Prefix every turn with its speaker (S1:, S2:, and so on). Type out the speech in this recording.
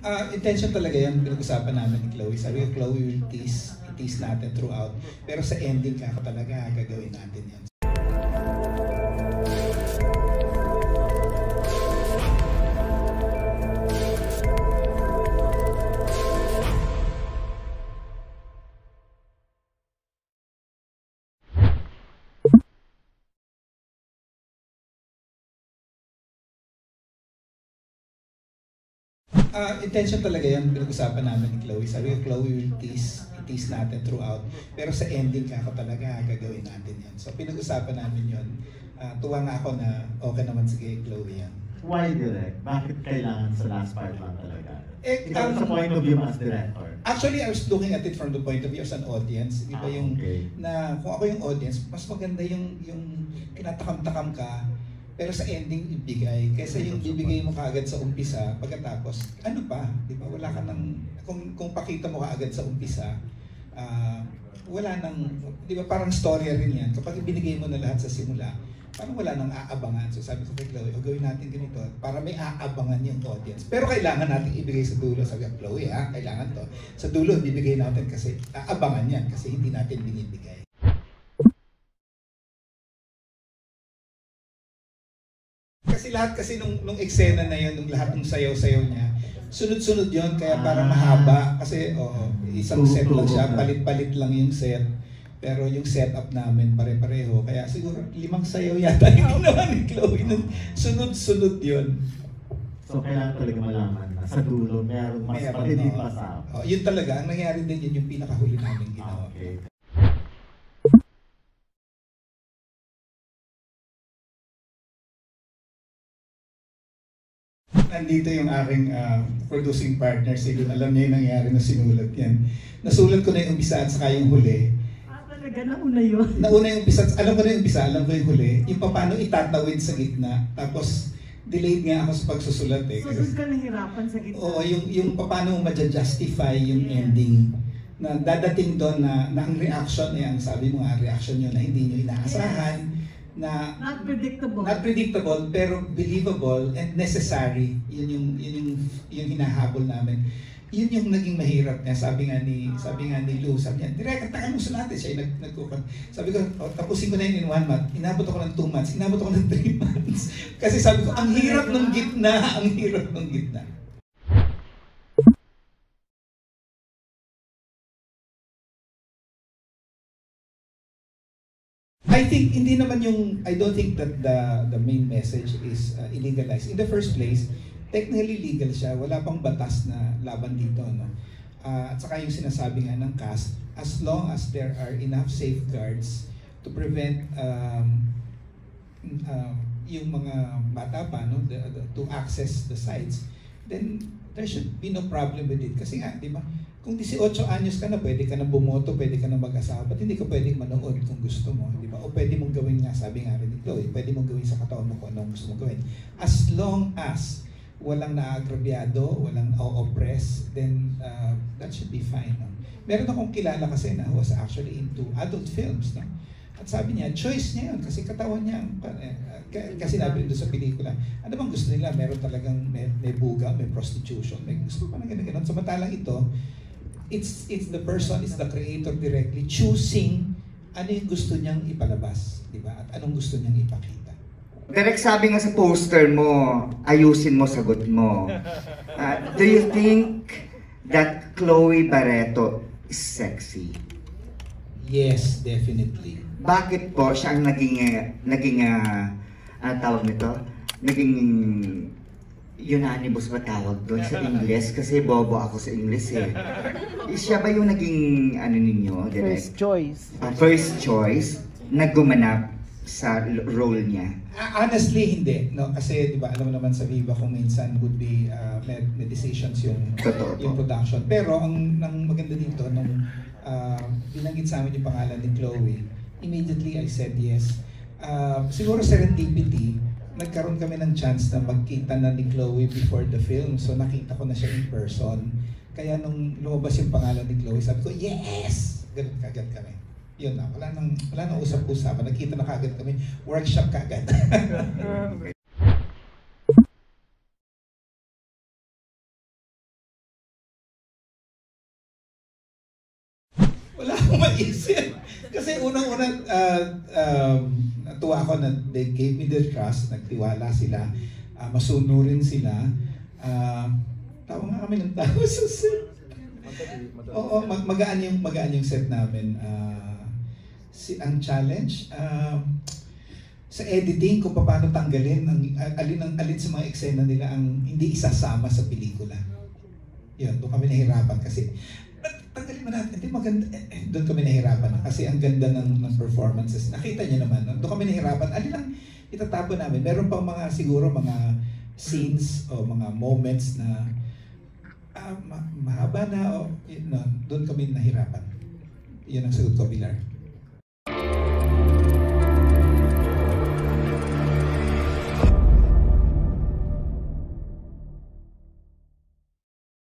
S1: Ah, intention talaga yan, pinag-usapan namin ni Chloe. Sabi ko, Chloe, will tease, tease natin throughout. Pero sa ending ka talaga, gagawin natin yan. Ah, intention talaga yan, pinag-usapan namin ni Chloe. Sabi ko, Chloe, will tease, tease natin throughout. Pero sa ending ka talaga, gagawin natin yan. So pinag-usapan namin yun. Ah, tuwa nga ako na okay naman sige, Chloe yan.
S2: Why direct? Bakit kailangan sa last part lang talaga?
S1: Eh,
S2: Ikaw
S1: ang-
S2: sa point of view as director.
S1: Actually, I was looking at it from the point of view as an audience. Di ba
S2: Ah,
S1: yung,
S2: okay.
S1: na kung ako yung audience, mas maganda yung, yung kinatakam-takam ka, pero sa ending ibigay. Kaysa yung bibigay mo kaagad sa umpisa, pagkatapos, ano pa, di ba? Wala ka nang, kung, kung pakita mo kaagad sa umpisa, ah, wala nang, di ba parang storya rin yan. Kapag ibinigay mo na lahat sa simula, parang wala nang aabangan. So sabi ko kay Chloe, o gawin natin ganito para may aabangan yung audience. Pero kailangan natin ibigay sa dulo. Sabi ko, Chloe ha, kailangan to. Sa dulo, bibigay natin kasi aabangan yan kasi hindi natin binibigay. Kasi lahat kasi nung, nung eksena na yun, nung lahat ng sayaw-sayaw niya, sunod-sunod yon kaya parang
S2: Ah.
S1: mahaba. Kasi oo, isang set lang siya, palit-palit lang yung set. Pero yung setup namin pare-pareho. Kaya siguro limang sayaw yata yung ginawa ni Chloe. Nung sunod-sunod yun.
S2: So kailangan talaga malaman na sa dulo meron mas
S1: Meron, oo.
S2: pa sa
S1: Oh, yun talaga. Ang nangyari din yun yung pinakahuli namin ginawa.
S2: Okay.
S1: Nandito yung aking ah, producing partner, si Lun. Alam niya yung nangyari na sinulat yan. Nasulat ko na yung umpisa at saka yung huli.
S3: Ah, talaga, nauna yun.
S1: Nauna yung umpisa, alam ko na yung umpisa, alam ko yung huli. Yung paano itatawid sa gitna. Tapos, delayed nga ako sa pagsusulat eh.
S3: So, doon ka nahirapan sa gitna.
S1: Oo, yung, yung paano mo ma-justify yung ending na dadating doon na, na ang reaction eh, ang sabi mo nga, reaction nyo na hindi nyo inaasahan, na
S3: Not predictable.
S1: not predictable pero believable and necessary. Yun yung yun yung yung hinahabol namin. Yun yung naging mahirap niya. Sabi nga ni sabi nga ni Lou, sabi niya, direct takan mo sa natin siya nag nagkukan. Sabi ko, oh, tapusin ko na yun in one month. Inabot ako ng two months. Inabot ako ng three months. Kasi sabi ko, ang hirap ng gitna, ang hirap ng gitna. I think hindi naman yung I don't think that the the main message is uh, illegalized. In the first place, technically legal siya. Wala pang batas na laban dito, no. Uh, at saka yung sinasabi nga ng cast, as long as there are enough safeguards to prevent um, um, yung mga bata pa no the, the- to access the sites, then there should be no problem with it. Kasi nga, di ba, kung 18 anyos ka na, pwede ka na bumoto, pwede ka na mag-asawa, ba't hindi ka pwedeng manood kung gusto mo, di ba? O pwede mong gawin nga, sabi nga rin ni Chloe, pwede mong gawin sa katawan mo kung anong gusto mong gawin. As long as walang naagrabyado, walang o-oppress, then uh, that should be fine. No? Meron akong kilala kasi na was actually into adult films. No? At sabi niya, choice niya yun kasi katawan niya, kasi nabi doon sa pelikula, ano bang gusto nila? Meron talagang may, may buga, may prostitution, may gusto pa na ganun ganun. Samantalang ito, it's it's the person, it's the creator directly choosing ano yung gusto niyang ipalabas, di ba? At anong gusto niyang ipakita.
S4: Direct sabi nga sa poster mo, ayusin mo sagot mo. Ah, do you think that Chloe Barreto is sexy?
S1: Yes, definitely.
S4: Bakit po siya ang naging, eh, naging, ah, ano tawag nito? Naging unanimous ba tawag doon sa English? Kasi bobo ako sa English eh. Siya ba yung naging, ano ninyo, direct?
S5: First choice.
S4: Ah, first choice na gumanap sa role niya?
S1: Ah, honestly, hindi. No? Kasi, di ba, alam mo naman sa Viva kung minsan would be uh, may, may decisions yung,
S4: Totoo po.
S1: yung production. Pero, ang, ang maganda dito, nung uh, binanggit sa amin yung pangalan ni Chloe, immediately I said yes. Uh, siguro serendipity, nagkaroon kami ng chance na magkita na ni Chloe before the film. So, nakita ko na siya in person. Kaya nung lumabas yung pangalan ni Chloe, sabi ko, yes! Ganun kagad kami. Yun na, wala nang, wala nang usap-usapan. Nagkita na kagad kami. Workshop kagad. ko maisip. Kasi unang-unang uh, um, natuwa ako na they gave me the trust, nagtiwala sila, uh, masunurin sila. Uh, tawa nga kami ng tao sa set. Oo, mag magaan yung magaan yung set namin. Uh, si ang challenge um, sa editing kung paano tanggalin ang alin ang alin sa mga eksena nila ang hindi isasama sa pelikula. Yun, doon kami nahirapan kasi "Ba't tanggalin mo natin. Hindi maganda. Eh, eh, doon kami nahirapan kasi ang ganda ng, ng performances. Nakita niyo naman. Doon kami nahirapan. Alin ang itatapon namin? Meron pang mga siguro mga scenes o mga moments na ah, ma- mahaba na o yun, no, doon kami nahirapan. Yun ang sagot ko, Pilar.